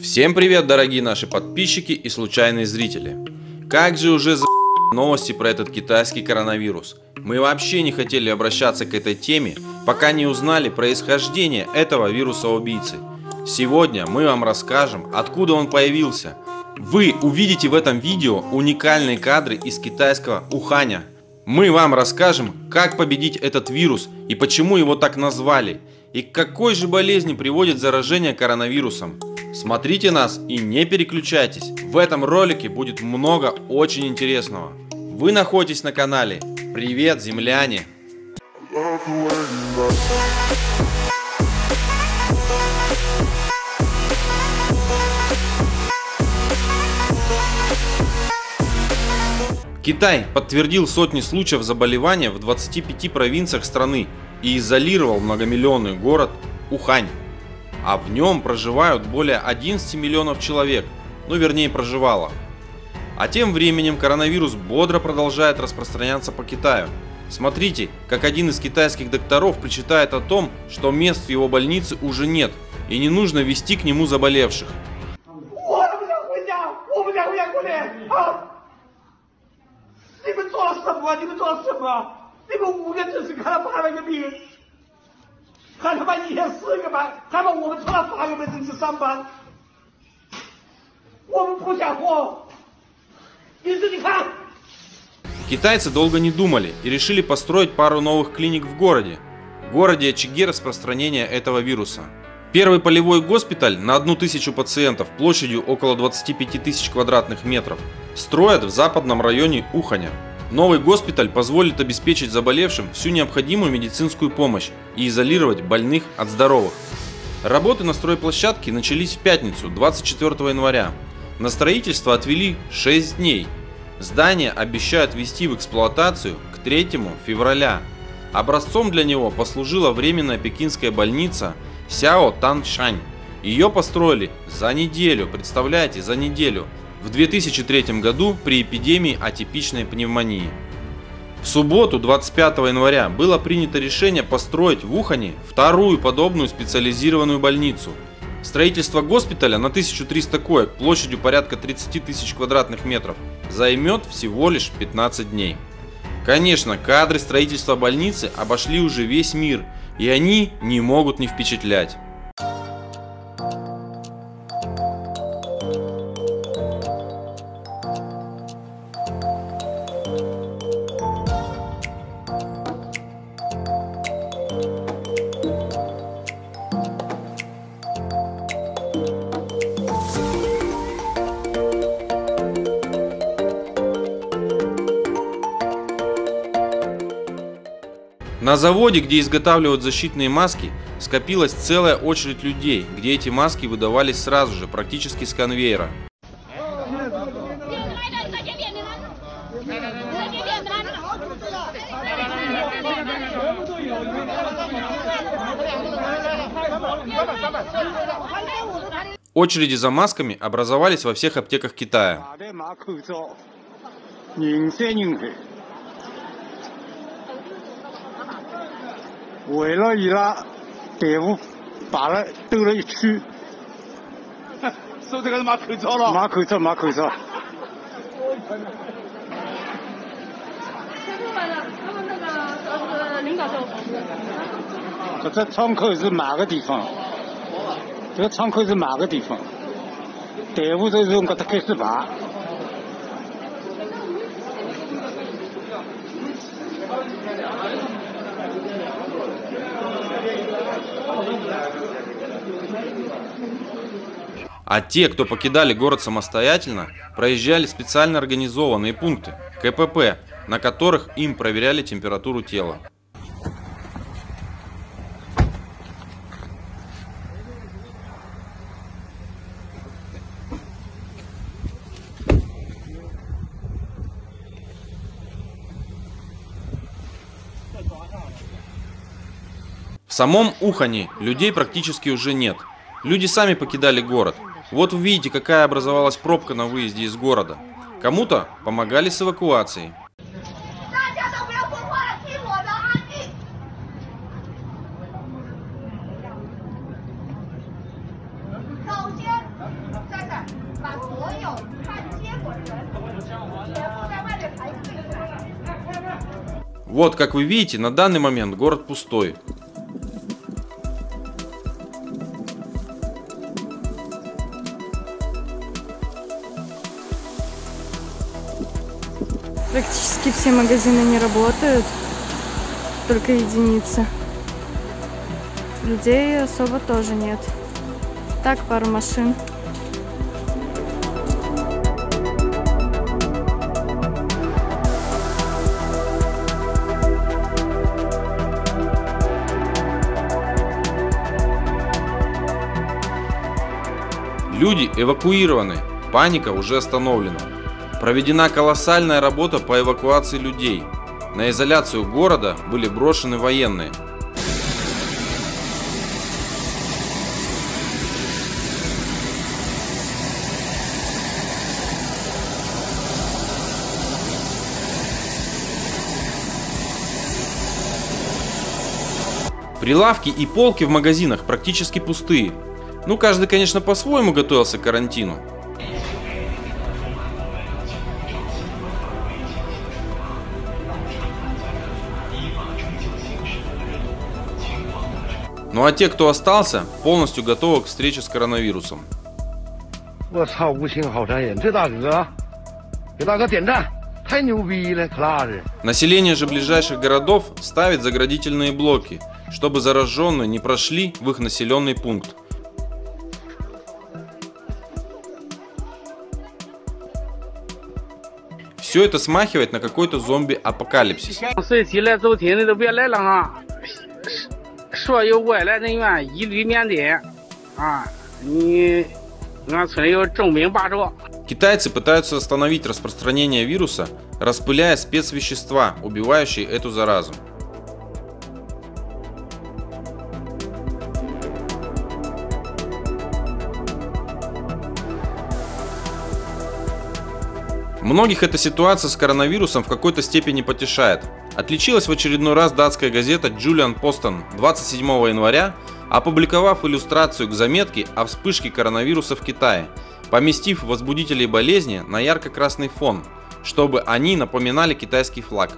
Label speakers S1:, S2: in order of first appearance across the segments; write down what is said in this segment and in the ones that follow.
S1: Всем привет, дорогие наши подписчики и случайные зрители. Как же уже за новости про этот китайский коронавирус. Мы вообще не хотели обращаться к этой теме, пока не узнали происхождение этого вируса-убийцы. Сегодня мы вам расскажем, откуда он появился. Вы увидите в этом видео уникальные кадры из китайского Уханя. Мы вам расскажем, как победить этот вирус и почему его так назвали, и к какой же болезни приводит заражение коронавирусом. Смотрите нас и не переключайтесь. В этом ролике будет много очень интересного. Вы находитесь на канале Привет, земляне! Китай подтвердил сотни случаев заболевания в 25 провинциях страны и изолировал многомиллионный город Ухань а в нем проживают более 11 миллионов человек, ну вернее проживало. А тем временем коронавирус бодро продолжает распространяться по Китаю. Смотрите, как один из китайских докторов причитает о том, что мест в его больнице уже нет и не нужно вести к нему заболевших.
S2: Вы 看他妈一天四个班，还把我们除了八个门生去上班，我们不想活。你自己看。
S1: Китайцы долго не думали и решили построить пару новых клиник в городе. В городе очаги распространения этого вируса. Первый полевой госпиталь на одну тысячу пациентов площадью около 25 тысяч квадратных метров строят в западном районе Уханя. Новый госпиталь позволит обеспечить заболевшим всю необходимую медицинскую помощь и изолировать больных от здоровых. Работы на стройплощадке начались в пятницу, 24 января. На строительство отвели 6 дней. Здание обещают ввести в эксплуатацию к 3 февраля. Образцом для него послужила временная пекинская больница Сяо Таншань. Ее построили за неделю, представляете, за неделю – в 2003 году при эпидемии атипичной пневмонии. В субботу, 25 января, было принято решение построить в Ухане вторую подобную специализированную больницу. Строительство госпиталя на 1300 коек площадью порядка 30 тысяч квадратных метров займет всего лишь 15 дней. Конечно, кадры строительства больницы обошли уже весь мир, и они не могут не впечатлять. На заводе, где изготавливают защитные маски, скопилась целая очередь людей, где эти маски выдавались сразу же, практически с конвейера. Очереди за масками образовались во всех аптеках Китая. 围了伊拉队伍，排了兜了一圈。说 这个是买口罩了？买口罩，买口罩。这窗口是买个地方？这个窗口是买个地方？队伍就是从这头开始排。А те, кто покидали город самостоятельно, проезжали специально организованные пункты, КПП, на которых им проверяли температуру тела. В самом Ухане людей практически уже нет. Люди сами покидали город. Вот вы видите, какая образовалась пробка на выезде из города. Кому-то помогали с эвакуацией. Вот, как вы видите, на данный момент город пустой.
S3: Все магазины не работают, только единицы. Людей особо тоже нет. Так, пару машин.
S1: Люди эвакуированы, паника уже остановлена. Проведена колоссальная работа по эвакуации людей. На изоляцию города были брошены военные. Прилавки и полки в магазинах практически пустые. Ну, каждый, конечно, по-своему готовился к карантину. Ну а те, кто остался, полностью готовы к встрече с коронавирусом. Население же ближайших городов ставит заградительные блоки, чтобы зараженные не прошли в их населенный пункт. Все это смахивает на какой-то зомби-апокалипсис.
S4: 睡起来走亲的都别来了哈，所有外来人员一律免点啊！你俺村里有重兵把守。
S1: Китайцы пытаются остановить распространение вируса, распыляя спецвещества, убивающие эту заразу. Многих эта ситуация с коронавирусом в какой-то степени потешает. Отличилась в очередной раз датская газета Julian Poston 27 января, опубликовав иллюстрацию к заметке о вспышке коронавируса в Китае, поместив возбудителей болезни на ярко-красный фон, чтобы они напоминали китайский флаг.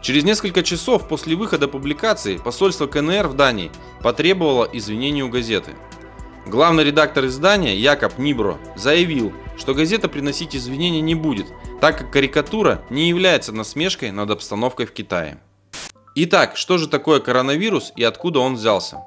S1: Через несколько часов после выхода публикации посольство КНР в Дании потребовало извинений у газеты. Главный редактор издания Якоб Нибро заявил, что газета приносить извинения не будет, так как карикатура не является насмешкой над обстановкой в Китае. Итак, что же такое коронавирус и откуда он взялся?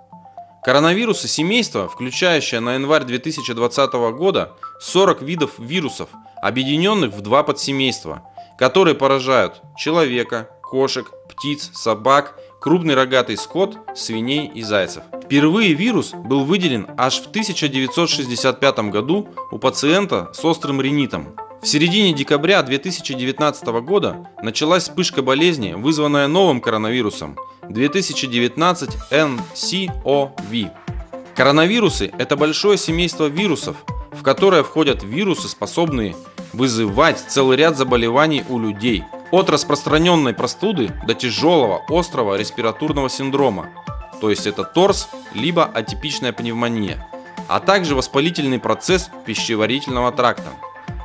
S1: Коронавирусы семейства, включающее на январь 2020 года 40 видов вирусов, объединенных в два подсемейства, которые поражают человека, кошек, птиц, собак, крупный рогатый скот, свиней и зайцев. Впервые вирус был выделен аж в 1965 году у пациента с острым ринитом. В середине декабря 2019 года началась вспышка болезни, вызванная новым коронавирусом 2019 nCoV. Коронавирусы – это большое семейство вирусов, в которое входят вирусы, способные вызывать целый ряд заболеваний у людей. От распространенной простуды до тяжелого острого респираторного синдрома, то есть это торс, либо атипичная пневмония, а также воспалительный процесс пищеварительного тракта.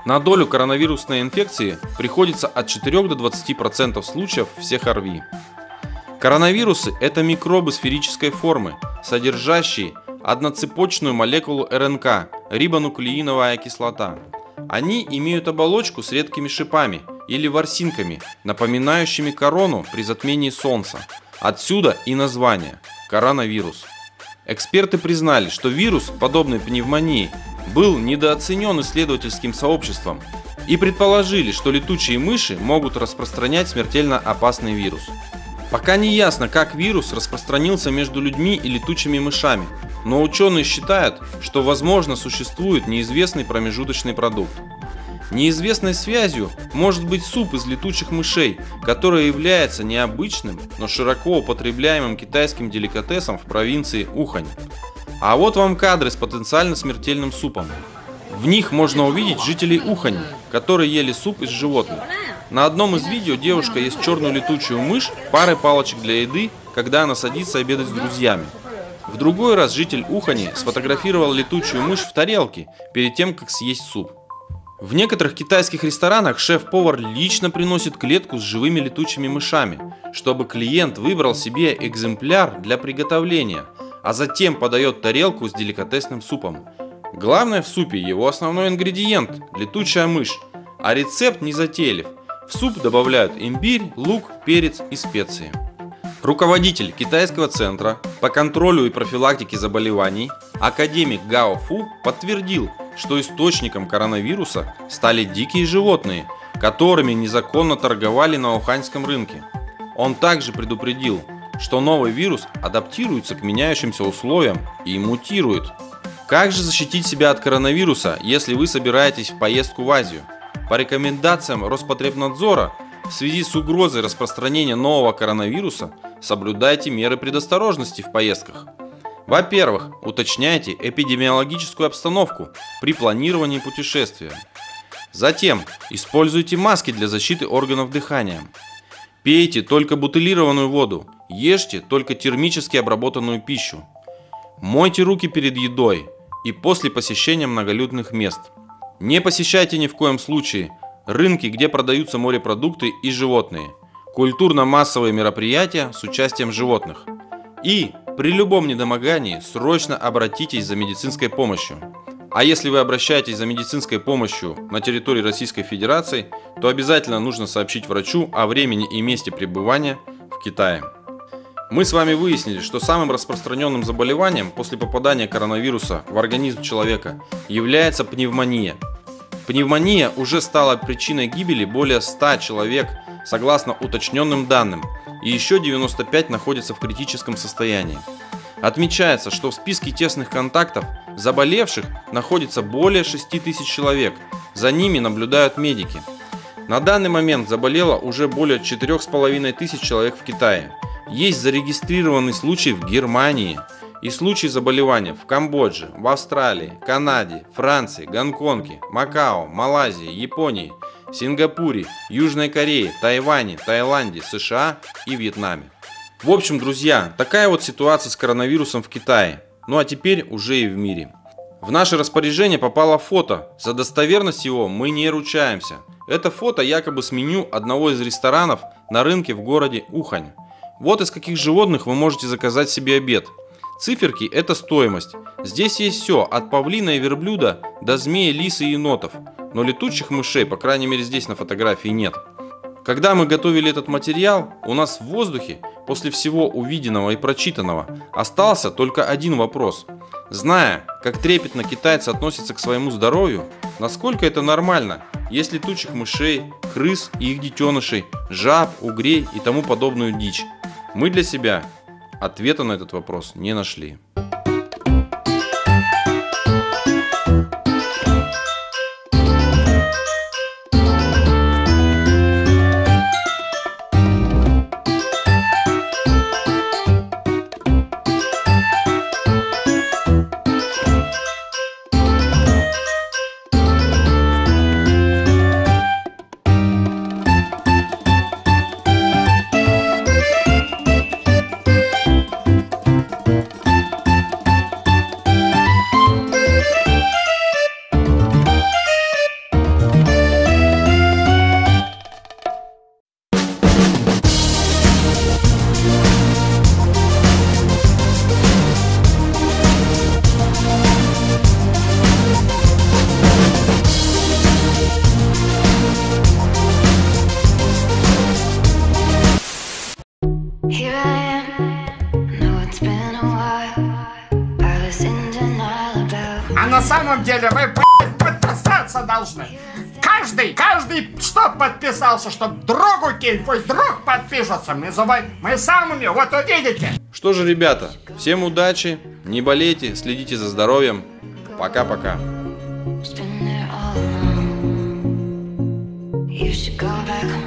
S1: На долю коронавирусной инфекции приходится от 4 до 20% случаев всех ОРВИ. Коронавирусы – это микробы сферической формы, содержащие одноцепочную молекулу РНК – рибонуклеиновая кислота. Они имеют оболочку с редкими шипами или ворсинками, напоминающими корону при затмении Солнца. Отсюда и название – коронавирус. Эксперты признали, что вирус, подобный пневмонии, был недооценен исследовательским сообществом и предположили, что летучие мыши могут распространять смертельно опасный вирус. Пока не ясно, как вирус распространился между людьми и летучими мышами, но ученые считают, что возможно существует неизвестный промежуточный продукт. Неизвестной связью может быть суп из летучих мышей, который является необычным, но широко употребляемым китайским деликатесом в провинции Ухань. А вот вам кадры с потенциально смертельным супом. В них можно увидеть жителей Ухани, которые ели суп из животных. На одном из видео девушка ест черную летучую мышь парой палочек для еды, когда она садится обедать с друзьями. В другой раз житель Ухани сфотографировал летучую мышь в тарелке перед тем, как съесть суп. В некоторых китайских ресторанах шеф-повар лично приносит клетку с живыми летучими мышами, чтобы клиент выбрал себе экземпляр для приготовления, а затем подает тарелку с деликатесным супом. Главное в супе его основной ингредиент – летучая мышь, а рецепт не затейлив. В суп добавляют имбирь, лук, перец и специи. Руководитель китайского центра по контролю и профилактике заболеваний, академик Гао Фу, подтвердил, что источником коронавируса стали дикие животные, которыми незаконно торговали на уханьском рынке. Он также предупредил, что новый вирус адаптируется к меняющимся условиям и мутирует. Как же защитить себя от коронавируса, если вы собираетесь в поездку в Азию? По рекомендациям Роспотребнадзора, в связи с угрозой распространения нового коронавируса, соблюдайте меры предосторожности в поездках. Во-первых, уточняйте эпидемиологическую обстановку при планировании путешествия. Затем, используйте маски для защиты органов дыхания. Пейте только бутылированную воду, ешьте только термически обработанную пищу. Мойте руки перед едой и после посещения многолюдных мест. Не посещайте ни в коем случае рынки, где продаются морепродукты и животные, культурно-массовые мероприятия с участием животных. И при любом недомогании срочно обратитесь за медицинской помощью. А если вы обращаетесь за медицинской помощью на территории Российской Федерации, то обязательно нужно сообщить врачу о времени и месте пребывания в Китае. Мы с вами выяснили, что самым распространенным заболеванием после попадания коронавируса в организм человека является пневмония. Пневмония уже стала причиной гибели более 100 человек, согласно уточненным данным, и еще 95 находятся в критическом состоянии. Отмечается, что в списке тесных контактов заболевших находится более 6 тысяч человек, за ними наблюдают медики. На данный момент заболело уже более 4,5 тысяч человек в Китае – есть зарегистрированный случай в Германии и случаи заболевания в Камбодже, в Австралии, Канаде, Франции, Гонконге, Макао, Малайзии, Японии, Сингапуре, Южной Корее, Тайване, Таиланде, США и Вьетнаме. В общем, друзья, такая вот ситуация с коронавирусом в Китае. Ну а теперь уже и в мире. В наше распоряжение попало фото. За достоверность его мы не ручаемся. Это фото якобы с меню одного из ресторанов на рынке в городе Ухань. Вот из каких животных вы можете заказать себе обед. Циферки – это стоимость. Здесь есть все, от павлина и верблюда до змеи, лисы и енотов. Но летучих мышей, по крайней мере здесь на фотографии нет. Когда мы готовили этот материал, у нас в воздухе, после всего увиденного и прочитанного, остался только один вопрос. Зная, как трепетно китайцы относятся к своему здоровью, насколько это нормально, если летучих мышей, крыс и их детенышей, жаб, угрей и тому подобную дичь. Мы для себя ответа на этот вопрос не нашли.
S2: Деле вы, блядь, подписаться должны. Каждый, каждый, что подписался, чтоб другу кинь, пусть друг подпишется. Мы, за вами- мы самыми, вот увидите.
S1: Что же, ребята, всем удачи, не болейте, следите за здоровьем. Пока-пока.
S5: You should go back home.